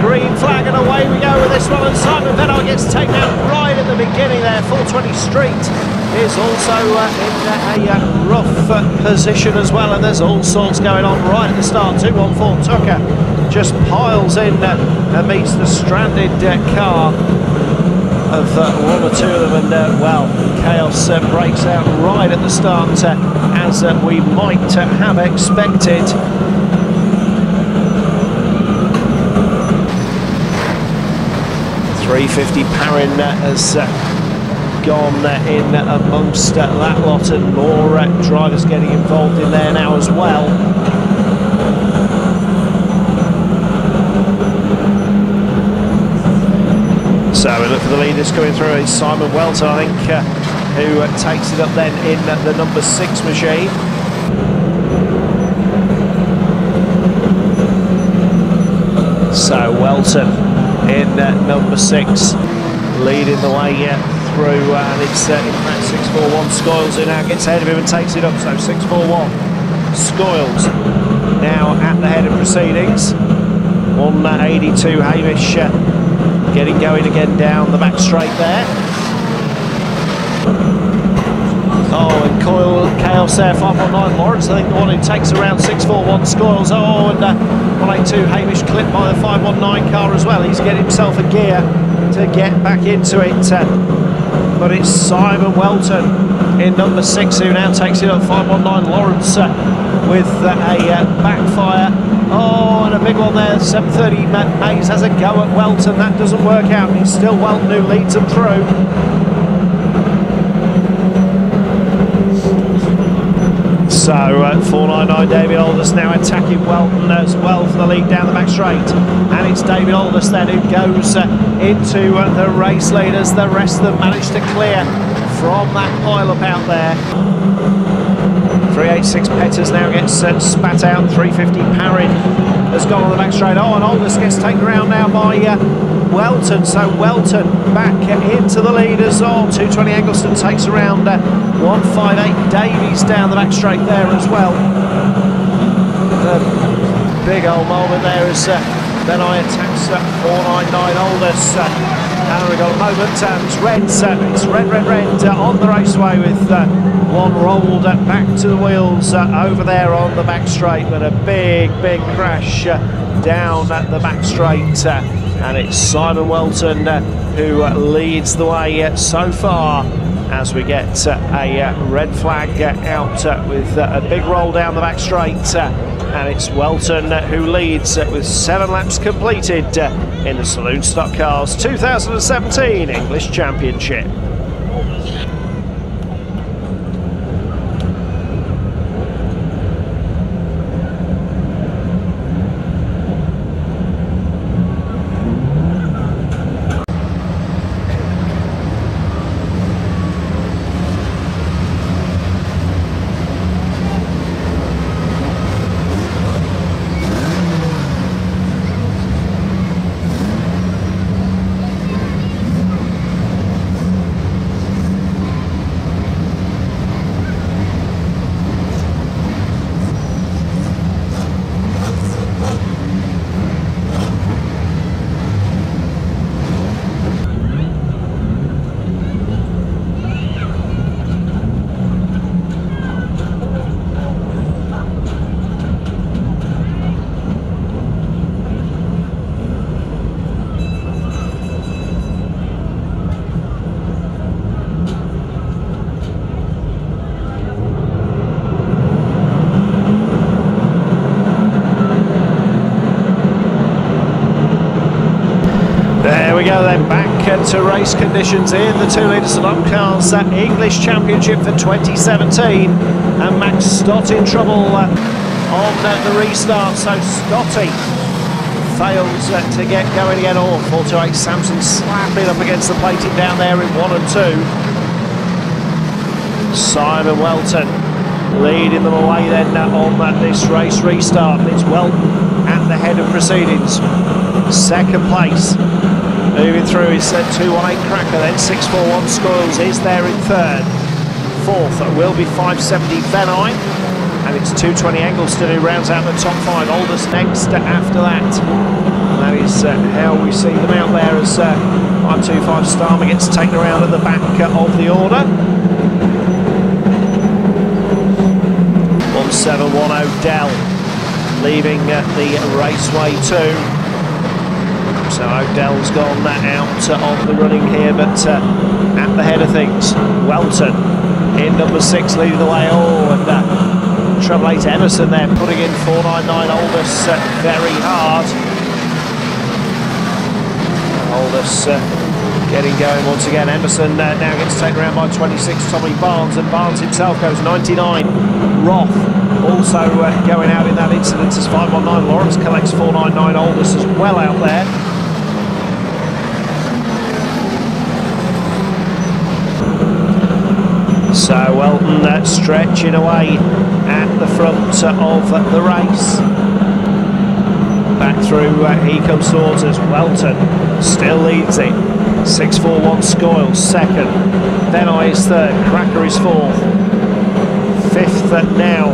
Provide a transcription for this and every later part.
green flag and away we go with this one. And Simon Vennoy gets taken out right at the beginning there 420 Street. Is also uh, in a uh, rough uh, position as well and there's all sorts going on right at the start. 214 Tucker just piles in uh, and meets the stranded uh, car of uh, one or two of them. And uh, well chaos uh, breaks out right at the start as we might have expected 350 Parrin has uh, gone uh, in amongst uh, that lot and more drivers getting involved in there now as well. So we look for the leaders coming through. It's Simon Welton, I think, uh, who uh, takes it up then in uh, the number six machine. So Welton in uh, number six, leading the way uh, through, uh, and it's uh, in fact 641 Scoils who now gets ahead of him and takes it up. So 641 Scoils now at the head of proceedings. 182 Hamish uh, getting going again down the back straight there. Oh, and Chaos there, 519 Lawrence, I think the one who takes around 641 Scoils. Oh, and uh, 182 Hamish clipped by the 519 car as well. He's getting himself a gear to get back into it. Uh, but it's Simon Welton in number six who now takes it up 519 Lawrence uh, with uh, a uh, backfire. Oh, and a big one there. 730 Matt Mays has a go at Welton. That doesn't work out. It's still Welton who leads him through. So uh, 499 David Aldous now attacking Welton as well for the lead down the back straight. And it's David Aldous then who goes uh, into uh, the race leaders. The rest of them manage to clear from that pile up out there. 386 Petters now gets uh, spat out. 350 Parrin has gone on the back straight. Oh, and Aldous gets taken around now by uh, Welton. So Welton back into the leaders. Oh, 220 Eggleston takes around uh, 158 Davies down the back straight there as well. Big old moment there as uh, Vennoy attacks uh, 499 Aldous. Uh, and we've got a moment, uh, it's red, uh, it's red, red, red uh, on the raceway with uh, one rolled uh, back to the wheels uh, over there on the back straight, but a big, big crash down at the back straight and it's Simon Welton uh, who uh, leads the way uh, so far as we get uh, a uh, red flag uh, out with a big roll down the back straight and it's Welton who leads with seven laps completed in the Saloon Stock Cars 2017 English Championship. we go then to race conditions in the two litre Saloon Cars uh, English Championship for 2017 and Max Stott in trouble uh, on uh, the restart. So Stotty fails uh, to get going again. Or oh, 428 Samson slapping up against the plating down there in one and two. Simon Welton leading them away then on uh, this race restart it's Welton at the head of proceedings second place Moving through is 218 Cracker, then 641 Scoils is there in third. Fourth will be 570 Vennoy, and it's 220 Eggleston who rounds out the top five. Aldous next after that. And that is uh, how we see them out there as uh, 525 Starmer gets taken around at the back uh, of the order. 171 Odell leaving uh, the raceway too. So Odell's gone that out uh, on the running here, but uh, at the head of things, Welton in number six leading the way. Oh, and uh, Treble 8 Emerson there putting in 499 Aldous uh, very hard. Aldous uh, getting going once again. Emerson uh, now gets taken around by 26 Tommy Barnes, and Barnes himself goes 99. Roth also uh, going out in that incident as 519. Lawrence collects 499 Aldous as well out there. So Welton uh, stretching away at the front of the race. Back through, uh, he comes towards us. Welton still leads it. 6-4-1 Skoyle second. Then is third. Cracker is fourth. Fifth now.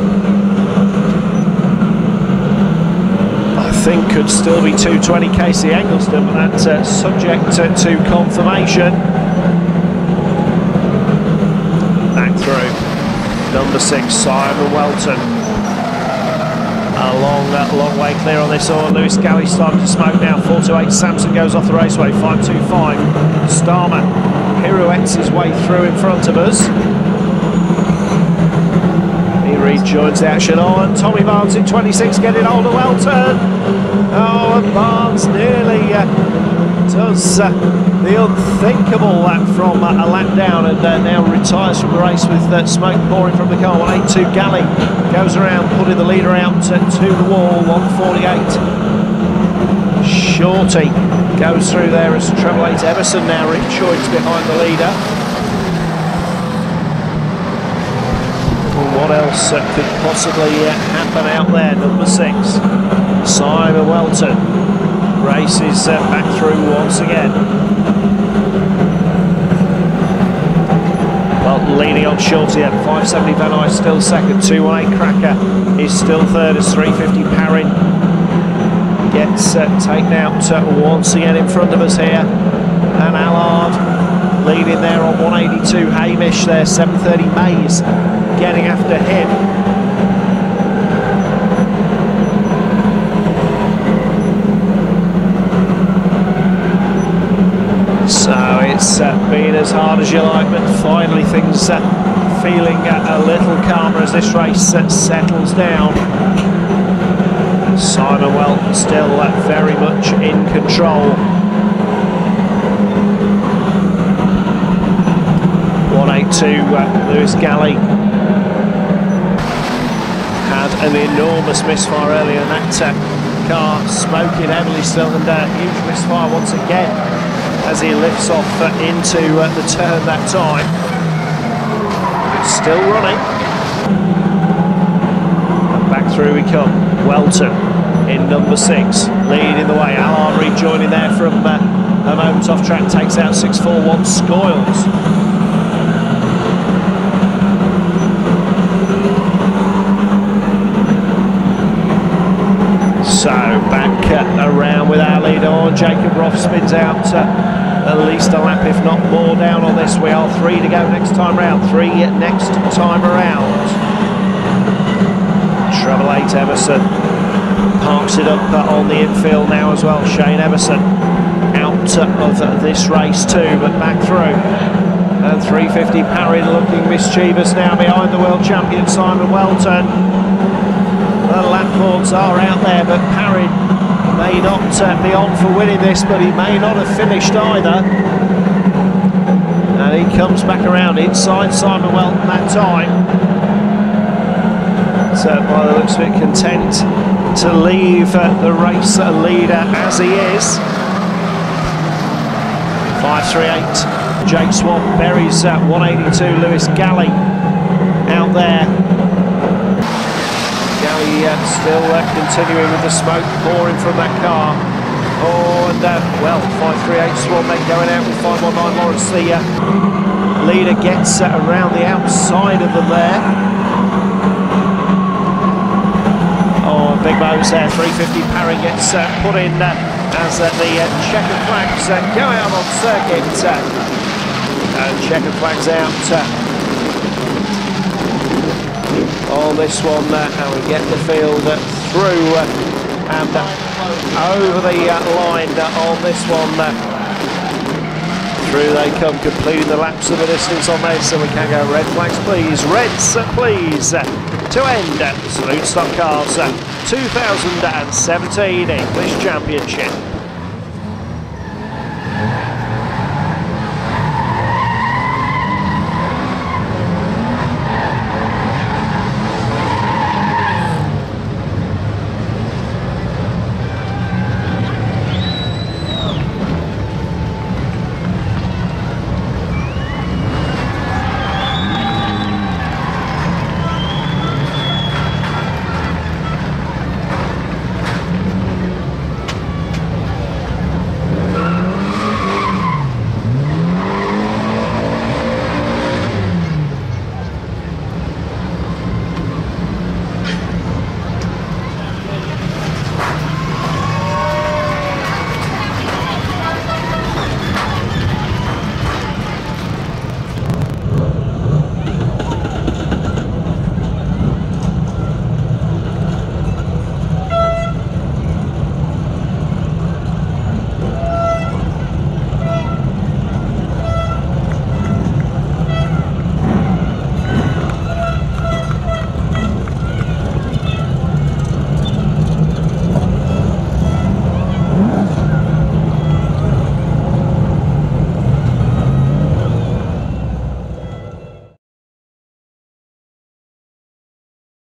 I think could still be 220 Casey Eggleston, but that's uh, subject to confirmation. Back through. Number six, Simon Welton a long, uh, long way clear on this one. Lewis Galley starting to smoke now. 428. Samson goes off the raceway. 525. Starmer pirouettes his way through in front of us. He rejoins the action on. Tommy Barnes in 26 getting hold of Welton. Oh, and Barnes nearly uh, does uh, the unthinkable lap from uh, a lap down and uh, now retires from the race with uh, smoke pouring from the car. 182 Galley goes around putting the leader out uh, to the wall. 148 Shorty goes through there as Treble 8 Emerson now rejoins behind the leader. what else uh, could possibly happen out there? Number six, Simon Welton races back through once again. Well, leaning on Shorty at 570 Van Nuys still second, 218 Cracker is still third as 350 Parrin gets uh, taken out uh, once again in front of us here. And Allard leading there on 182 Hamish there, 730 Mays getting after him. So it's uh, been as hard as you like, but finally things uh, feeling uh, a little calmer as this race uh, settles down. Simon Welton still uh, very much in control. 182 uh, Lewis Galley had an enormous misfire earlier and that car smoking heavily still and a huge misfire once again as he lifts off uh, into uh, the turn that time. Still running. And back through we come. Welton in number six, leading the way. Allard rejoining there from uh, a moment off track, takes out 641 Skoyles. So back uh, around with our leader on. Jacob Roth spins out uh, at least a lap, if not more, down on this wheel. Three to go next time round. Three next time around. Treble 8 Emerson parks it up uh, on the infield now as well. Shane Emerson out of this race too, but back through. And 350 Parry looking mischievous now behind the world champion Simon Welton. The lap boards are out there, but Parrin may not uh, be on for winning this, but he may not have finished either. And he comes back around inside Simon Welton that time. So by the looks of it, content to leave uh, the race leader as he is. 538. Jake Swan buries uh, 182. Lewis Galley out there still uh, continuing with the smoke pouring from that car. Oh, and uh, well, 538 Swanbeck going out with 519 Lawrence. The uh, leader gets uh, around the outside of them there. Oh, Big Mo's there. 350 Parry gets uh, put in as uh, the uh, checkered flags uh, go out on circuit. Uh, and checkered flags out uh, on this one, and we get the field through and over the line on this one. Through they come, completing the laps of the distance on this, so we can go red flags, please. Reds, please. To end Saloon Stock Cars uh, 2017 English Championship.